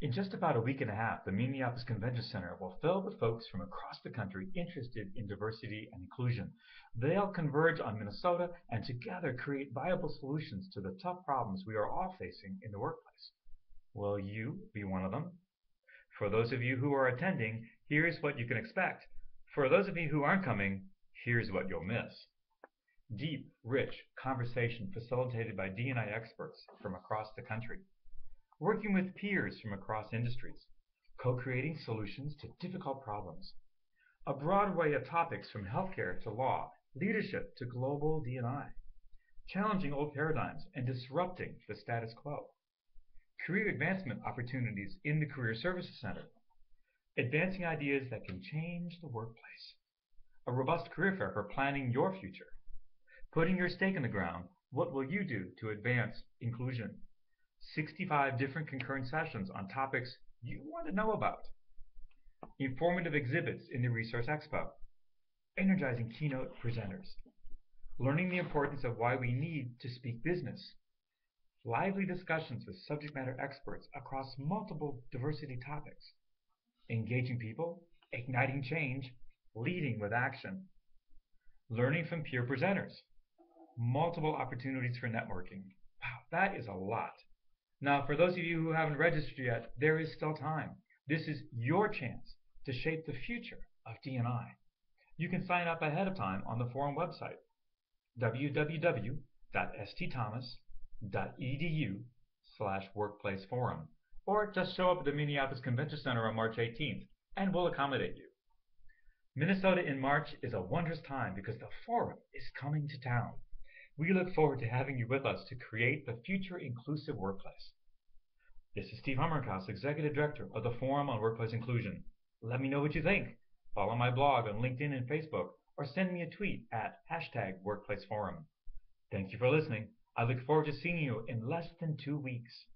In just about a week and a half, the Minneapolis Convention Center will fill with folks from across the country interested in diversity and inclusion. They'll converge on Minnesota and together create viable solutions to the tough problems we are all facing in the workplace. Will you be one of them? For those of you who are attending, here's what you can expect. For those of you who aren't coming, here's what you'll miss. Deep, rich conversation facilitated by D&I experts from across the country working with peers from across industries, co-creating solutions to difficult problems. A broad array of topics from healthcare to law, leadership to global D&I, challenging old paradigms and disrupting the status quo. Career advancement opportunities in the Career Services Center, advancing ideas that can change the workplace. A robust career fair for planning your future. Putting your stake in the ground, what will you do to advance inclusion? 65 different concurrent sessions on topics you want to know about. Informative exhibits in the Resource Expo. Energizing keynote presenters. Learning the importance of why we need to speak business. Lively discussions with subject matter experts across multiple diversity topics. Engaging people, igniting change, leading with action. Learning from peer presenters. Multiple opportunities for networking. Wow, that is a lot. Now, for those of you who haven't registered yet, there is still time. This is your chance to shape the future of D&I. You can sign up ahead of time on the forum website, www.stthomas.edu slash workplaceforum, or just show up at the Minneapolis Convention Center on March 18th, and we'll accommodate you. Minnesota in March is a wondrous time because the forum is coming to town. We look forward to having you with us to create the future inclusive workplace. This is Steve Humerickhouse, Executive Director of the Forum on Workplace Inclusion. Let me know what you think. Follow my blog on LinkedIn and Facebook, or send me a tweet at hashtag WorkplaceForum. Thank you for listening. I look forward to seeing you in less than two weeks.